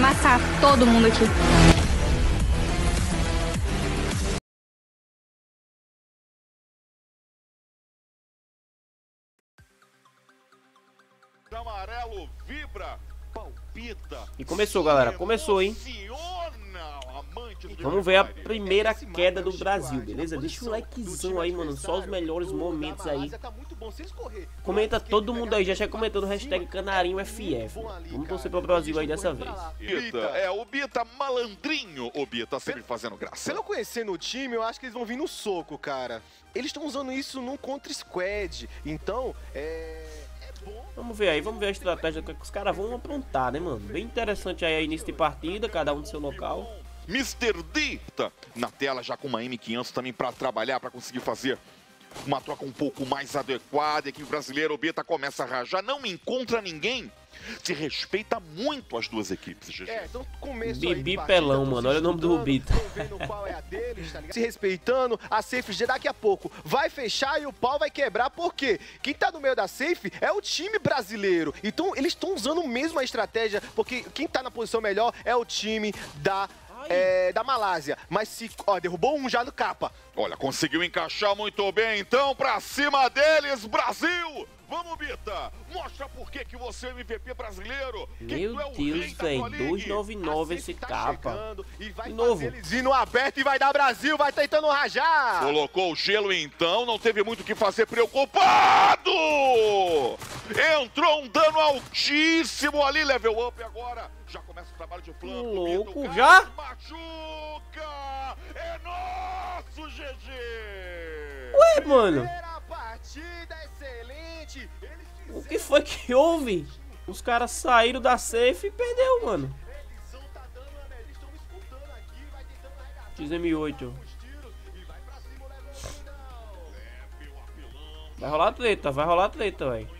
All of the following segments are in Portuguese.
amassar todo mundo aqui. Amarelo vibra, palpita. E começou, galera. Começou, hein? Vamos ver a primeira queda do Brasil, beleza? Deixa o likezão aí, mano. Só os melhores momentos aí. Comenta todo mundo aí. Já chega comentando hashtag Canarinho FF. Vamos torcer pro Brasil aí dessa vez. Bita, é o Bita malandrinho. O Bita sempre fazendo graça. Pelo conhecendo o time, eu acho que eles vão vir no soco, cara. Eles estão usando isso num contra-squad. Então, é... Vamos ver aí, vamos ver a estratégia que os caras vão aprontar, né, mano? Bem interessante aí início de partida, cada um do seu local. Mr. Dita na tela já com uma M500 também para trabalhar, para conseguir fazer uma troca um pouco mais adequada. E aqui o brasileiro, o Bita começa a rajar, não encontra ninguém. Se respeita muito as duas equipes, GG. É, então começo Bibi partida, Pelão, mano. Olha o nome do Bita. É deles, tá se respeitando, a safe já daqui a pouco vai fechar e o pau vai quebrar. Por quê? Quem tá no meio da safe é o time brasileiro. Então eles estão usando mesmo a estratégia, porque quem tá na posição melhor é o time da é, da Malásia. Mas se. Ó, derrubou um já no capa. Olha, conseguiu encaixar muito bem, então, pra cima deles, Brasil! Vamos, Bita! Mostra por que, que você é o MVP brasileiro! Meu é Deus, velho, 299 esse tá capa. E vai novo. Eles no aberto e vai dar Brasil, vai tentando rajar! Colocou o gelo então, não teve muito o que fazer, preocupado! Entrou um dano altíssimo ali, level up agora. Já começa o trabalho de flanco. Louco, já? Machuca! É nosso, GG! Ué, mano? O que foi que houve? Os caras saíram da safe e perdeu, mano. XM8. Vai rolar treta, vai rolar treta, velho.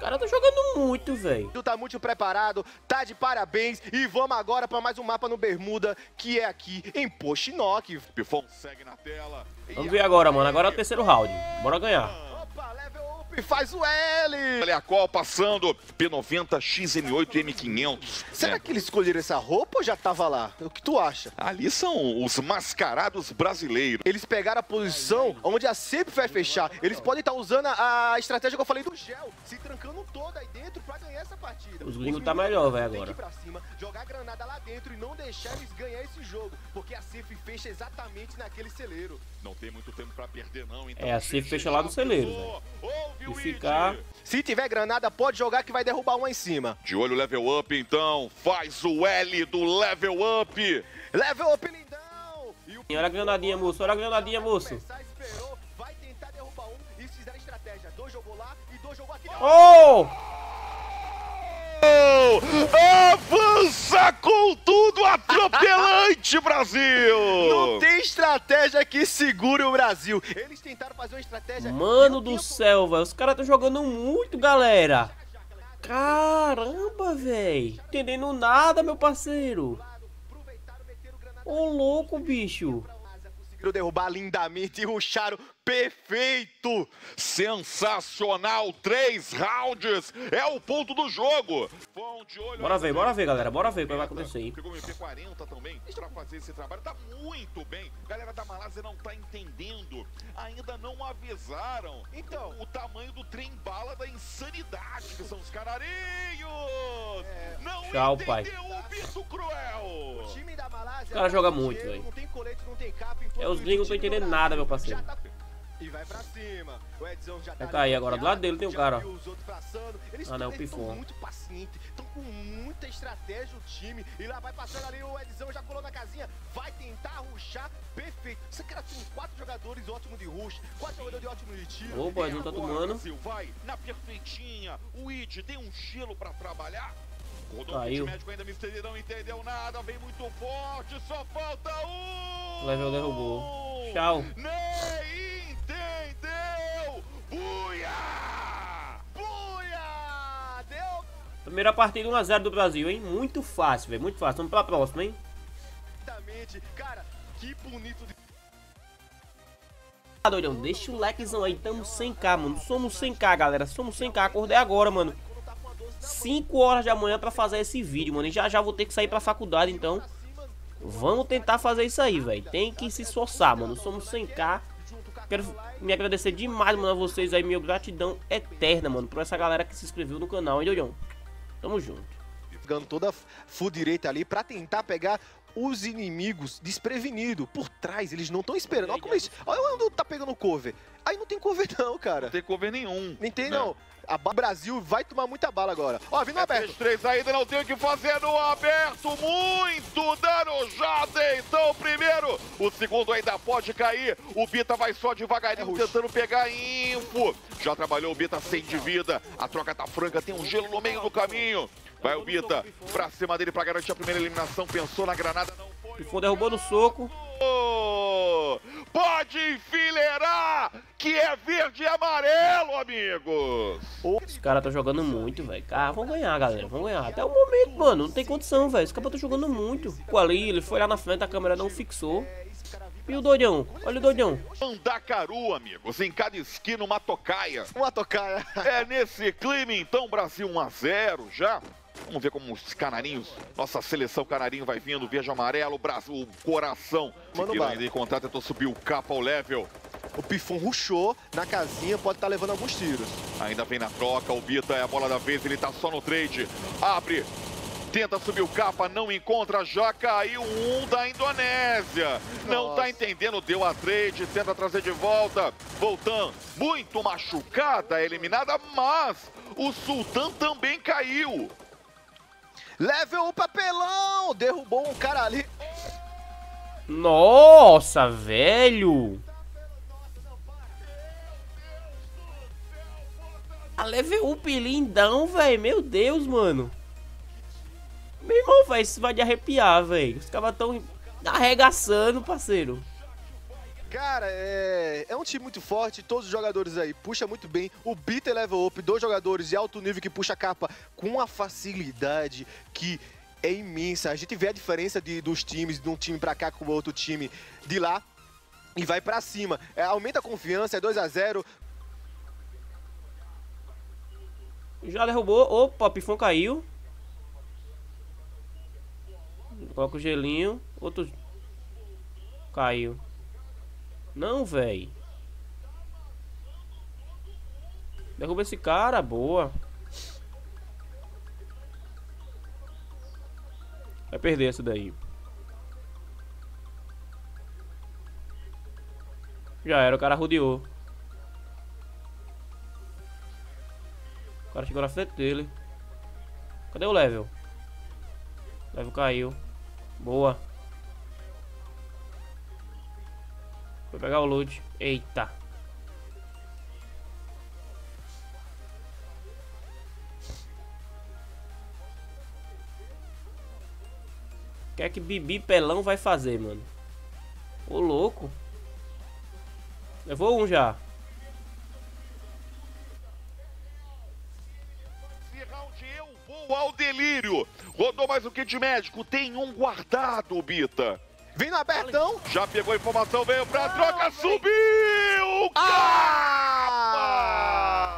Caras estão jogando muito, velho. Tu tá muito preparado, tá de parabéns. E vamos agora para mais um mapa no Bermuda, que é aqui em Pochinok. Pifon segue na tela. Vamos ver agora, mano. Agora é o terceiro round. Bora ganhar e faz o L. Olha a qual passando P90 XM8 M500. Será que eles escolheram essa roupa ou já tava lá? O que tu acha? Ali são os mascarados brasileiros. Eles pegaram a posição onde a sempre vai fechar. Eles podem estar tá usando a estratégia que eu falei do gel, se trancando todo aí dentro pra ganhar essa partida. Os gringos tá melhor, velho, agora. Pra cima, jogar granada lá dentro e não deixar eles ganhar esse jogo, porque a safe fecha exatamente naquele celeiro. Não tem muito tempo pra perder não, então... É, a safe fecha lá no celeiro, velho e ficar. Se tiver granada, pode jogar que vai derrubar um em cima. De olho level up, então. Faz o L do level up. Level up, lindão. E Olha a granadinha, moço. Olha a granadinha, moço. vai tentar derrubar um e fizeram estratégia. Dois jogou lá e dois jogou aqui. Oh! Avança com tudo atropelante, Brasil! Não tem estratégia que segure o Brasil. Eles tentaram fazer uma estratégia... Mano do céu, velho. Os caras estão jogando muito, galera. Caramba, velho. Entendendo nada, meu parceiro. Ô, louco, bicho conseguiram derrubar lindamente e ruxaram perfeito! Sensacional! Três rounds! É o ponto do jogo! Bora ver, bora ver, galera. Bora ver o que vai acontecer aí. Pegou o MP40 também pra fazer esse trabalho. Tá muito bem. Galera da Malásia não tá entendendo. Ainda não avisaram. Então, o tamanho do trem bala da insanidade que são os canarinhos! É... Não Tchau, pai. o bicho cruel! O time da Malásia o cara joga muito, velho. É os gringos não estão entendendo nada, meu parceiro. Tá e vai pra cima. O Edzão já vai tá cair agora. Do lado dele tem um cara. ah, não, o Pifon. muito paciente, estão com muita estratégia o time. E lá vai passando ali o Edzão, já colou na casinha. Vai tentar ruxar. Perfeito. Esse cara tem quatro jogadores ótimos de rush, quatro jogadores de ótimo de tiro. Opa, não tá tomando. Vai na perfeitinha. O Id tem um gelo pra trabalhar. Caiu. ainda Mister não entendeu nada, vem muito forte, só falta um. Level derrubou. Tchau. Nem Primeira partida 1x0 do Brasil, hein? Muito fácil, velho. Muito fácil. Vamos pra próxima, hein? Exatamente. Cara, que bonito de ah, doidão, deixa o likezão aí, tamo 100k, mano, somos 100k, galera, somos 100k, acordei agora, mano 5 horas da manhã pra fazer esse vídeo, mano, e já já vou ter que sair pra faculdade, então Vamos tentar fazer isso aí, velho, tem que se esforçar, mano, somos 100k Quero me agradecer demais, mano, a vocês aí, minha gratidão eterna, mano, por essa galera que se inscreveu no canal, hein, doidão Tamo junto. Pegando toda full direita ali pra tentar pegar os inimigos desprevenidos. Por trás, eles não estão esperando. Olha como eles. Olha onde tá pegando cover. Aí não tem cover, não, cara. Não tem cover nenhum. Nem tem, não. A Brasil vai tomar muita bala agora. Ó, vindo é aberto. 3 ainda não tem o que fazer no aberto. Muito dano já então primeiro. O segundo ainda pode cair. O Bita vai só devagarinho é tentando pegar info. Já trabalhou o Bita sem de vida. A troca tá franca, tem um gelo no meio do caminho. Vai o Bita pra cima dele pra garantir a primeira eliminação. Pensou na granada, não foi. for derrubou no soco. Pode enfileirar, que é verde e amarelo, amigos. Os caras estão jogando muito, velho. Cara, vão ganhar, galera. Vão ganhar. Até o momento, mano. Não tem condição, velho. Os caras estão jogando muito. O ali, ele foi lá na frente, a câmera não fixou. E o doidão? Olha o doidão. Mandacaru, amigos. Em cada esquina, uma tocaia. Uma tocaia. é nesse clima, então, Brasil 1 a 0 já. Vamos ver como os canarinhos, nossa seleção canarinho vai vindo, verde amarelo, o braço, o coração. Mano, ainda encontrar, tentou subir o capa ao level. O Pifon ruxou na casinha, pode estar tá levando alguns tiros. Ainda vem na troca, o Bita é a bola da vez, ele tá só no trade. Abre, tenta subir o capa, não encontra, já caiu um da Indonésia. Nossa. Não tá entendendo, deu a trade, tenta trazer de volta. Voltan, muito machucada, eliminada, mas o Sultan também caiu. Level o papelão! Derrubou um cara ali. Nossa, velho! A level up lindão, velho. Meu Deus, mano. Meu irmão, velho, isso vai de arrepiar, velho. Os caras tão arregaçando, parceiro. Cara, é, é um time muito forte, todos os jogadores aí puxa muito bem. O Bitter Level Up, dois jogadores de alto nível que puxa a capa com uma facilidade que é imensa. A gente vê a diferença de, dos times, de um time pra cá com o outro time de lá. E vai pra cima. É, aumenta a confiança, é 2 a 0 Já derrubou. Opa, Pifão caiu. Coloca o gelinho. Outro. Caiu. Não, velho. Derruba esse cara, boa. Vai perder essa daí. Já era, o cara rodeou. O cara chegou na frente dele. Cadê o level? O level caiu. Boa. Vou pegar o loot. Eita. O que é que Bibi Pelão vai fazer, mano? Ô, louco. Levou um já. eu vou ao delírio. Rodou mais um kit médico. Tem um guardado, Bita. Vem no abertão. Já pegou a informação, veio pra Não, troca, vem. subiu! Ah!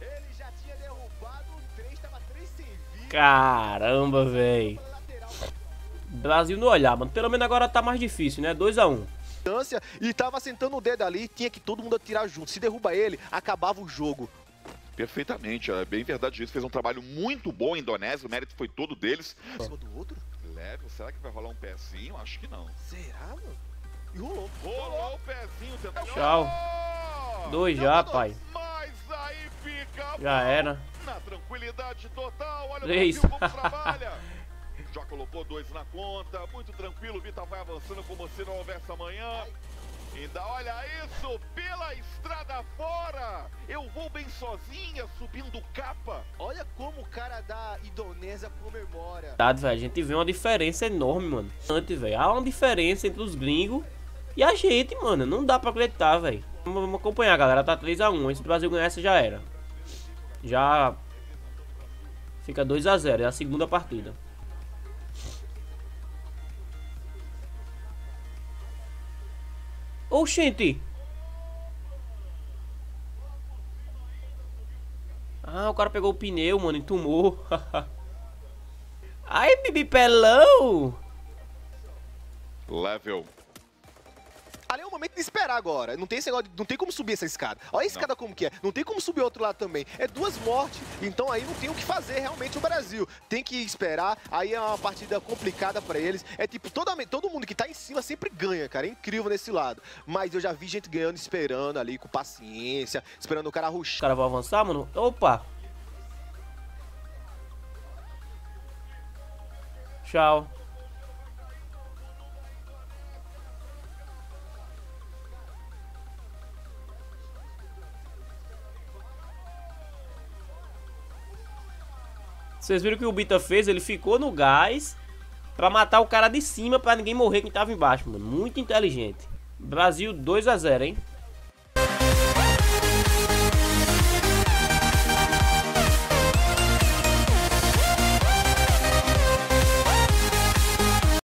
Ele já tinha derrubado o 3, tava 3 sem vida. Caramba, velho. Brasil no olhar, mano. Pelo menos agora tá mais difícil, né? 2x1. Um. E tava sentando o dedo ali, tinha que todo mundo atirar junto. Se derruba ele, acabava o jogo. Perfeitamente, é bem verdade isso. Fez um trabalho muito bom em Indonésia, o mérito foi todo deles. Em cima do outro? Leve. Será que vai rolar um pezinho? Acho que não. Será, mano? E rolou. Rolou o pezinho. Tentou... Tchau. Dois já, pai. Mas aí fica já era. Na tranquilidade total. Olha Isso. o Brasil como trabalha. já colocou dois na conta. Muito tranquilo. Vitor vai avançando como se não houvesse amanhã. Ainda olha isso, pela estrada fora, eu vou bem sozinha, subindo capa. Olha como o cara da Indonésia comemora. Tá, velho, a gente vê uma diferença enorme, mano. Antes, velho, há uma diferença entre os gringos e a gente, mano. Não dá pra acreditar, velho. Vamos acompanhar, galera. Tá 3x1. Se o Brasil ganhar essa, já era. Já fica 2x0. É a segunda partida. Oxente! Ah, o cara pegou o pneu, mano, e tomou. Ai, Bibi Pelão! Level Ali é o momento de esperar agora. Não tem esse negócio, de, não tem como subir essa escada. Olha a escada não. como que é. Não tem como subir outro lado também. É duas mortes. Então aí não tem o que fazer realmente o Brasil. Tem que esperar. Aí é uma partida complicada pra eles. É tipo, toda, todo mundo que tá em cima sempre ganha, cara. É incrível nesse lado. Mas eu já vi gente ganhando, esperando ali, com paciência, esperando o cara ruxar. O cara vai avançar, mano? Opa! Tchau. Vocês viram que o Bita fez? Ele ficou no gás pra matar o cara de cima pra ninguém morrer quem tava embaixo, mano. Muito inteligente. Brasil 2 a 0 hein?